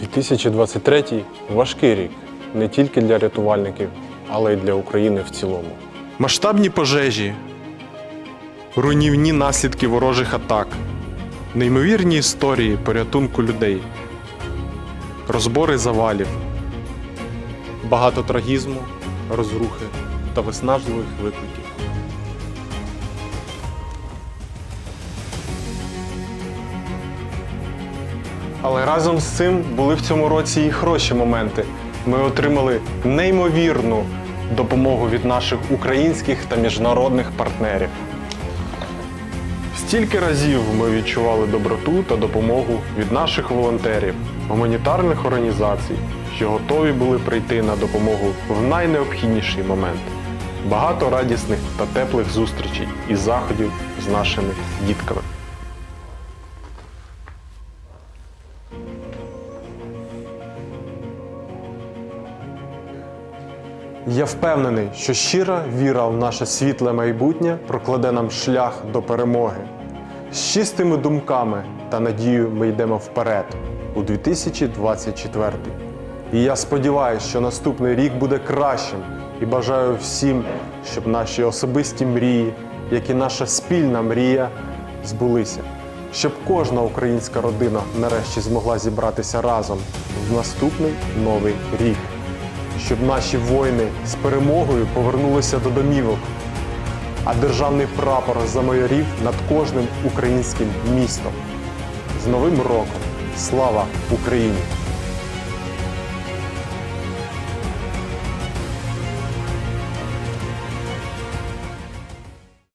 2023 важкий рік не тільки для рятувальників, але й для України в цілому. Масштабні пожежі, руйнівні наслідки ворожих атак, неймовірні історії порятунку людей, розбори завалів, багато трагізму, розрухи та виснажливих викликів. Але разом з цим були в цьому році і хороші моменти. Ми отримали неймовірну допомогу від наших українських та міжнародних партнерів. Стільки разів ми відчували доброту та допомогу від наших волонтерів, гуманітарних організацій, що готові були прийти на допомогу в найнеобхідніший момент. Багато радісних та теплих зустрічей і заходів з нашими дітками. Я впевнений, що щира віра в наше світле майбутнє прокладе нам шлях до перемоги. З чистими думками та надією ми йдемо вперед у 2024. І я сподіваюся, що наступний рік буде кращим і бажаю всім, щоб наші особисті мрії, як і наша спільна мрія, збулися. Щоб кожна українська родина нарешті змогла зібратися разом в наступний новий рік щоб наші воїни з перемогою повернулися до домівок, а державний прапор замайорів над кожним українським містом. З Новим роком! Слава Україні!